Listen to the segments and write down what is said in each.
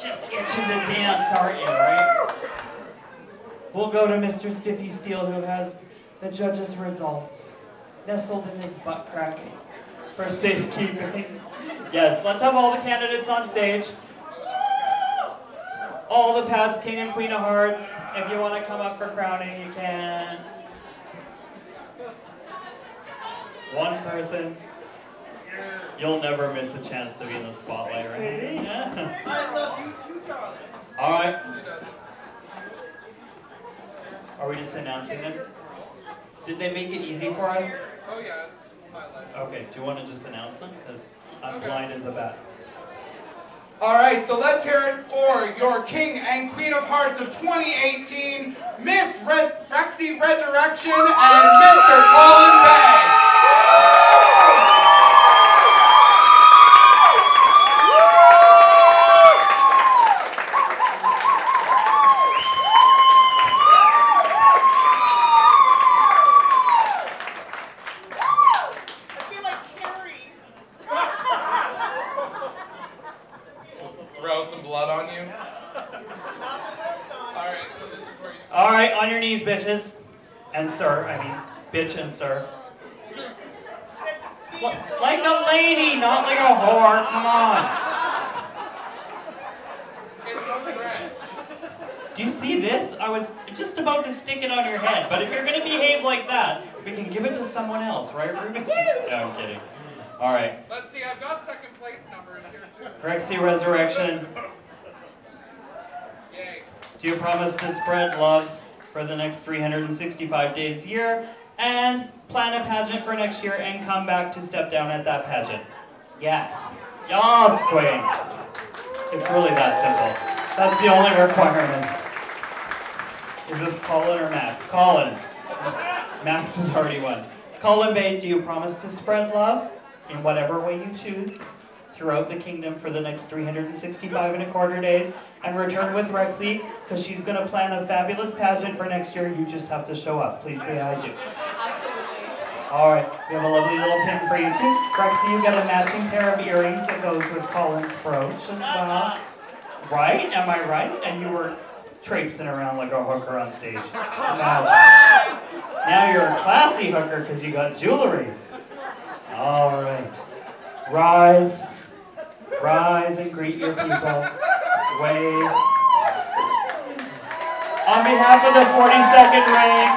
Just itching to dance, aren't you, right? We'll go to Mr. Stiffy Steel, who has the judge's results nestled in his butt crack for safekeeping. Yes, let's have all the candidates on stage. All the past King and Queen of Hearts. If you want to come up for crowning, you can. One person. You'll never miss a chance to be in the spotlight, right? Yeah. I love you too, darling. All right. Are we just announcing them? Did they make it easy for us? Oh yeah, it's my life. Okay, do you want to just announce them? Because I'm blind as a bat. All right, so let's hear it for your King and Queen of Hearts of 2018, Miss Res Rexy Resurrection and Mr. Colin Bay. Throw some blood on you. All right, so this is where you. All right, on your knees, bitches. And sir, I mean, bitch and sir. Said, please, Li- girl, Like a lady, not like a whore. Come on. It's only red. Do you see this? I was just about to stick it on your head, but if you're gonna behave like that, we can give it to someone else, right, Ruby? no, I'm kidding. All right, Let's see, I've got second place numbers here too. Rexy Resurrection. Yay. Do you promise to spread love for the next 365 days a year and plan a pageant for next year and come back to step down at that pageant? Yes. Yes, Queen. It's really that simple. That's the only requirement. Is this Colin or Max? Colin. Max has already won. Colin Bay, do you promise to spread love in whatever way you choose throughout the kingdom for the next 365 and a quarter days and return with Rexy because she's going to plan a fabulous pageant for next year. You just have to show up. Please say hi do. Absolutely. All right, we have a lovely little pin for you too. Rexy, you get a matching pair of earrings that goes with Colin's brooch as well. Right? Am I right? And you were traipsing around like a hooker on stage. Now, now you're a classy hooker because you got jewelry. All right. Rise. Rise and greet your people. Wave. On behalf of the 42nd Reign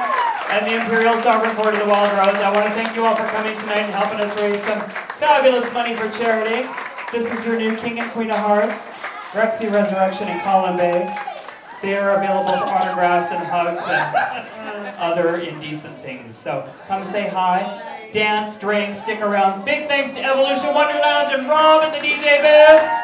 and the Imperial Sovereign Court of the Wild Rose, I want to thank you all for coming tonight and helping us raise some fabulous money for charity. This is your new King and Queen of Hearts, Rexy Resurrection and Colin Bay. They are available for autographs and hugs and other indecent things. So come say hi, dance, drink, stick around. Big thanks to Evolution Wonderlounge and Rob at the DJ booth.